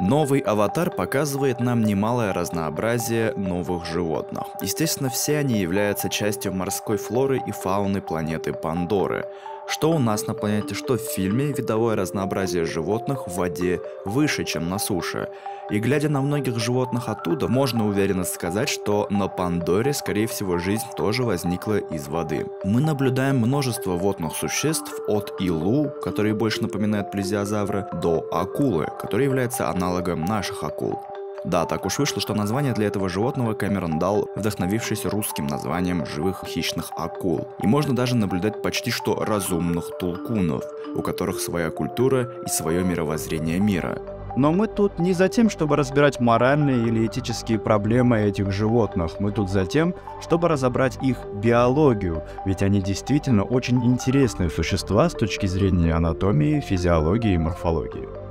Новый аватар показывает нам немалое разнообразие новых животных. Естественно, все они являются частью морской флоры и фауны планеты Пандоры. Что у нас на планете, что в фильме, видовое разнообразие животных в воде выше, чем на суше. И глядя на многих животных оттуда, можно уверенно сказать, что на Пандоре, скорее всего, жизнь тоже возникла из воды. Мы наблюдаем множество водных существ от илу, которые больше напоминают плезиозавра, до акулы, который является аналогом наших акул. Да, так уж вышло, что название для этого животного Кэмерон дал, вдохновившись русским названием живых хищных акул. И можно даже наблюдать почти что разумных тулкунов, у которых своя культура и свое мировоззрение мира. Но мы тут не за тем, чтобы разбирать моральные или этические проблемы этих животных. Мы тут за тем, чтобы разобрать их биологию, ведь они действительно очень интересные существа с точки зрения анатомии, физиологии и морфологии.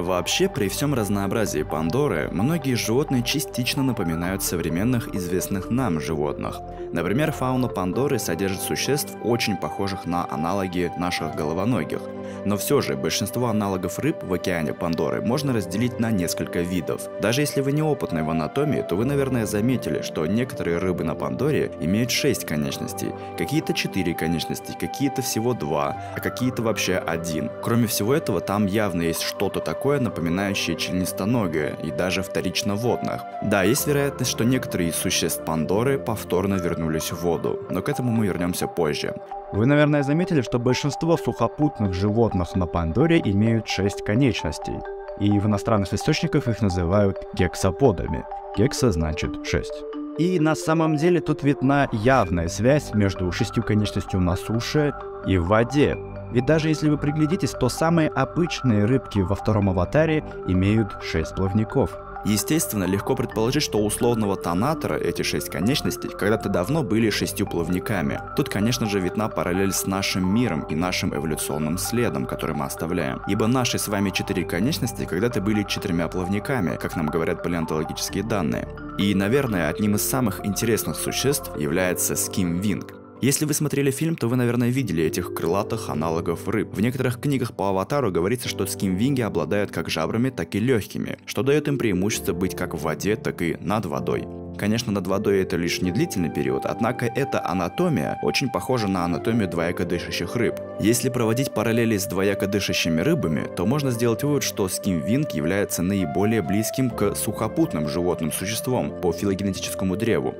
Вообще, при всем разнообразии Пандоры, многие животные частично напоминают современных известных нам животных. Например, фауна Пандоры содержит существ, очень похожих на аналоги наших головоногих – но все же большинство аналогов рыб в океане Пандоры можно разделить на несколько видов. Даже если вы неопытны в анатомии, то вы, наверное, заметили, что некоторые рыбы на Пандоре имеют 6 конечностей, какие-то 4 конечности, какие-то всего 2, а какие-то вообще один. Кроме всего этого, там явно есть что-то такое, напоминающее членистоногое и даже вторично водных. Да, есть вероятность, что некоторые из существ Пандоры повторно вернулись в воду, но к этому мы вернемся позже. Вы, наверное, заметили, что большинство сухопутных животных на Пандоре имеют шесть конечностей, и в иностранных источниках их называют гексаподами. Гекса значит шесть. И на самом деле тут видна явная связь между шестью конечностью на суше и в воде. Ведь даже если вы приглядитесь, то самые обычные рыбки во втором аватаре имеют шесть плавников – Естественно, легко предположить, что у условного тонатора эти шесть конечностей когда-то давно были шестью плавниками. Тут, конечно же, видна параллель с нашим миром и нашим эволюционным следом, который мы оставляем. Ибо наши с вами четыре конечности когда-то были четырьмя плавниками, как нам говорят палеонтологические данные. И, наверное, одним из самых интересных существ является скимвинг. Если вы смотрели фильм, то вы, наверное, видели этих крылатых аналогов рыб. В некоторых книгах по аватару говорится, что скимвинги обладают как жабрами, так и легкими, что дает им преимущество быть как в воде, так и над водой. Конечно, над водой это лишь не длительный период, однако эта анатомия очень похожа на анатомию двояко дышащих рыб. Если проводить параллели с двояко дышащими рыбами, то можно сделать вывод, что скимвинг является наиболее близким к сухопутным животным существом по филогенетическому древу.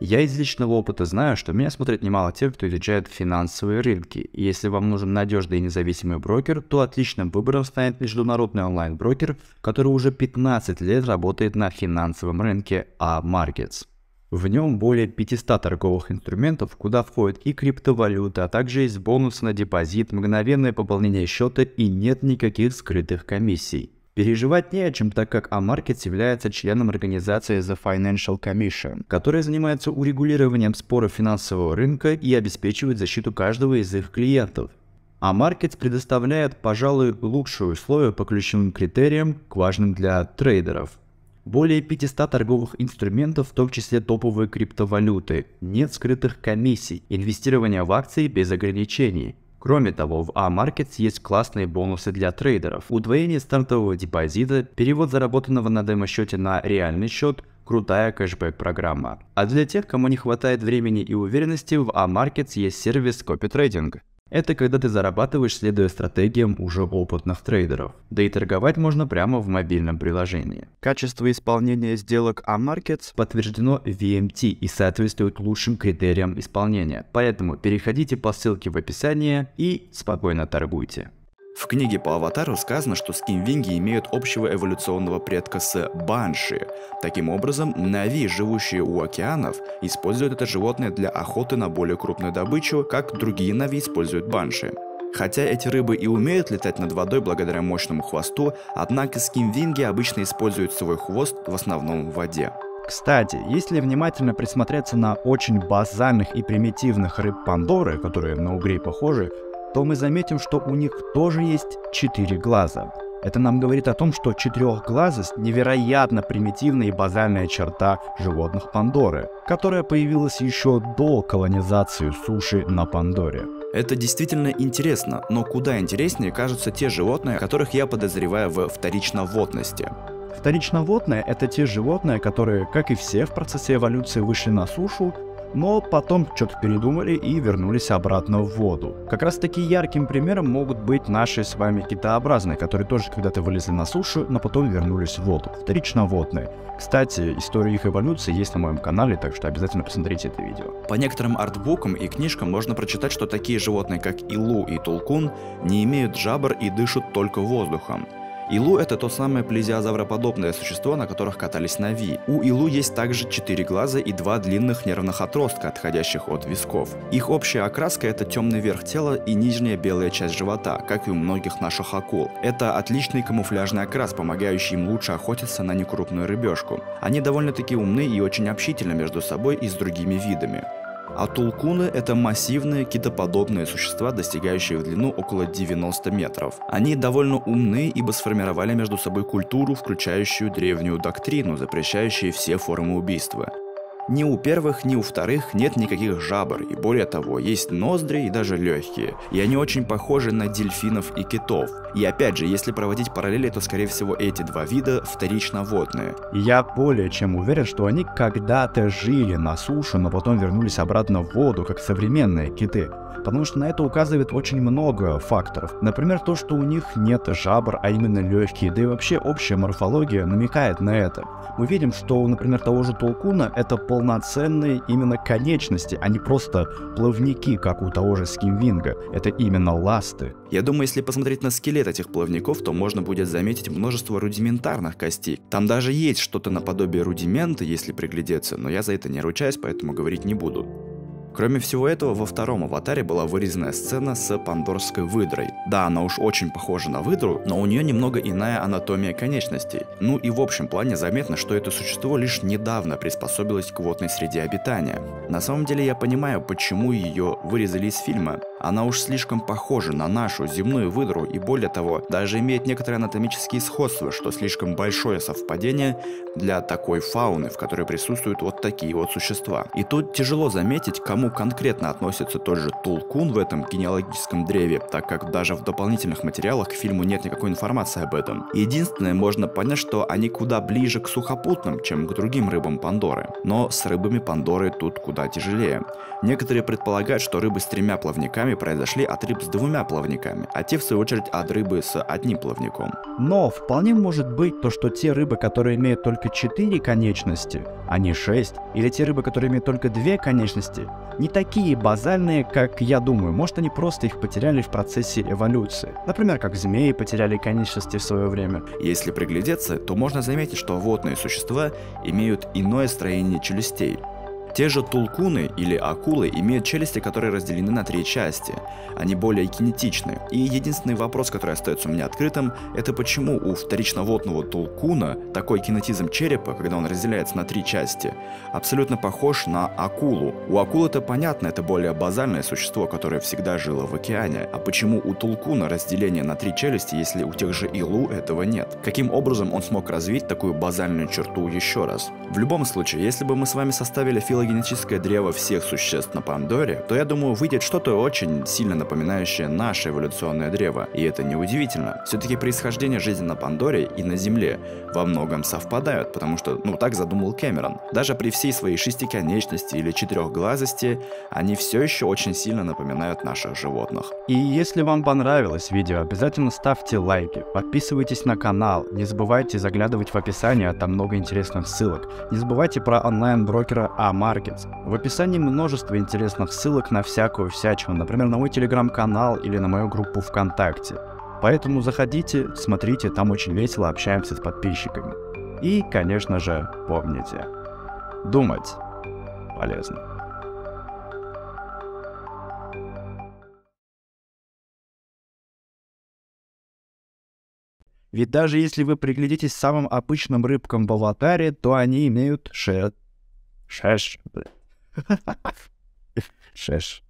Я из личного опыта знаю, что меня смотрит немало тех, кто изучает финансовые рынки. И если вам нужен надежный и независимый брокер, то отличным выбором станет международный онлайн-брокер, который уже 15 лет работает на финансовом рынке AMarkets. В нем более 500 торговых инструментов, куда входят и криптовалюта, а также есть бонусы на депозит, мгновенное пополнение счета и нет никаких скрытых комиссий. Переживать не о чем, так как AMarkets является членом организации The Financial Commission, которая занимается урегулированием споров финансового рынка и обеспечивает защиту каждого из их клиентов. А Markets предоставляет, пожалуй, лучшие условия по ключевым критериям, к важным для трейдеров. Более 500 торговых инструментов, в том числе топовые криптовалюты, нет скрытых комиссий, инвестирование в акции без ограничений, Кроме того, в A-Markets есть классные бонусы для трейдеров. Удвоение стартового депозита, перевод заработанного на демо-счете на реальный счет, крутая кэшбэк-программа. А для тех, кому не хватает времени и уверенности, в A-Markets есть сервис Trading. Это когда ты зарабатываешь, следуя стратегиям уже опытных трейдеров. Да и торговать можно прямо в мобильном приложении. Качество исполнения сделок A-Markets подтверждено VMT и соответствует лучшим критериям исполнения. Поэтому переходите по ссылке в описании и спокойно торгуйте. В книге по Аватару сказано, что скимвинги имеют общего эволюционного предка с банши. Таким образом, нави, живущие у океанов, используют это животное для охоты на более крупную добычу, как другие нави используют банши. Хотя эти рыбы и умеют летать над водой благодаря мощному хвосту, однако скимвинги обычно используют свой хвост в основном в воде. Кстати, если внимательно присмотреться на очень базальных и примитивных рыб Пандоры, которые на угрей похожи, то мы заметим, что у них тоже есть четыре глаза. Это нам говорит о том, что четырехглазость – невероятно примитивная и базальная черта животных Пандоры, которая появилась еще до колонизации суши на Пандоре. Это действительно интересно, но куда интереснее кажутся те животные, которых я подозреваю в вторичноводности. Вторичноводные — это те животные, которые, как и все в процессе эволюции, вышли на сушу, но потом что-то передумали и вернулись обратно в воду. Как раз таки ярким примером могут быть наши с вами китообразные, которые тоже когда-то вылезли на сушу, но потом вернулись в воду. Вторично водные. Кстати, история их эволюции есть на моем канале, так что обязательно посмотрите это видео. По некоторым артбукам и книжкам можно прочитать, что такие животные, как Илу и Тулкун, не имеют жабр и дышат только воздухом. Илу — это то самое плезиозавроподобное существо, на которых катались на Ви. У Илу есть также четыре глаза и два длинных нервных отростка, отходящих от висков. Их общая окраска — это темный верх тела и нижняя белая часть живота, как и у многих наших акул. Это отличный камуфляжный окрас, помогающий им лучше охотиться на некрупную рыбешку. Они довольно-таки умны и очень общительны между собой и с другими видами. А тулкуны – это массивные китоподобные существа, достигающие в длину около 90 метров. Они довольно умны, ибо сформировали между собой культуру, включающую древнюю доктрину, запрещающую все формы убийства. Ни у первых, ни у вторых нет никаких жабр, и более того, есть ноздри и даже легкие. И они очень похожи на дельфинов и китов. И опять же, если проводить параллели, то скорее всего эти два вида вторично водные. Я более чем уверен, что они когда-то жили на суше, но потом вернулись обратно в воду, как современные киты. Потому что на это указывает очень много факторов. Например, то, что у них нет жабр, а именно легкие, да и вообще общая морфология намекает на это. Мы видим, что, например, того же толкуна это полноценные именно конечности, а не просто плавники, как у того же скимвинга. Это именно ласты. Я думаю, если посмотреть на скелет этих плавников, то можно будет заметить множество рудиментарных костей. Там даже есть что-то наподобие рудимента, если приглядеться, но я за это не ручаюсь, поэтому говорить не буду. Кроме всего этого, во втором аватаре была вырезанная сцена с пандорской выдрой. Да, она уж очень похожа на выдру, но у нее немного иная анатомия конечностей. Ну и в общем плане заметно, что это существо лишь недавно приспособилось к водной среде обитания. На самом деле я понимаю, почему ее вырезали из фильма. Она уж слишком похожа на нашу земную выдру и более того, даже имеет некоторые анатомические сходства, что слишком большое совпадение для такой фауны, в которой присутствуют вот такие вот существа. И тут тяжело заметить, кому конкретно относится тот же Тулкун в этом генеалогическом древе, так как даже в дополнительных материалах к фильму нет никакой информации об этом. Единственное, можно понять, что они куда ближе к сухопутным, чем к другим рыбам Пандоры. Но с рыбами Пандоры тут куда тяжелее. Некоторые предполагают, что рыбы с тремя плавниками плавниками произошли от рыб с двумя плавниками, а те в свою очередь от рыбы с одним плавником. Но вполне может быть то, что те рыбы, которые имеют только четыре конечности, а не шесть, или те рыбы, которые имеют только две конечности, не такие базальные, как я думаю. Может, они просто их потеряли в процессе эволюции. Например, как змеи потеряли конечности в свое время. Если приглядеться, то можно заметить, что водные существа имеют иное строение челюстей. Те же тулкуны или акулы имеют челюсти, которые разделены на три части. Они более кинетичны. И единственный вопрос, который остается у меня открытым, это почему у вторичноводного тулкуна такой кинетизм черепа, когда он разделяется на три части, абсолютно похож на акулу. У акулы это понятно, это более базальное существо, которое всегда жило в океане. А почему у тулкуна разделение на три челюсти, если у тех же илу этого нет? Каким образом он смог развить такую базальную черту еще раз? В любом случае, если бы мы с вами составили философию филогенетическое древо всех существ на Пандоре, то я думаю выйдет что-то очень сильно напоминающее наше эволюционное древо. И это неудивительно. Все-таки происхождение жизни на Пандоре и на Земле во многом совпадают, потому что, ну, так задумал Кэмерон. Даже при всей своей шестиконечности или четырехглазости, они все еще очень сильно напоминают наших животных. И если вам понравилось видео, обязательно ставьте лайки, подписывайтесь на канал, не забывайте заглядывать в описание, там много интересных ссылок. Не забывайте про онлайн-брокера Амар Markets. В описании множество интересных ссылок на всякую всячину, например, на мой телеграм-канал или на мою группу ВКонтакте. Поэтому заходите, смотрите, там очень весело общаемся с подписчиками. И, конечно же, помните, думать полезно. Ведь даже если вы приглядитесь самым обычным рыбкам в аватаре, то они имеют шест Sześć. Sześć.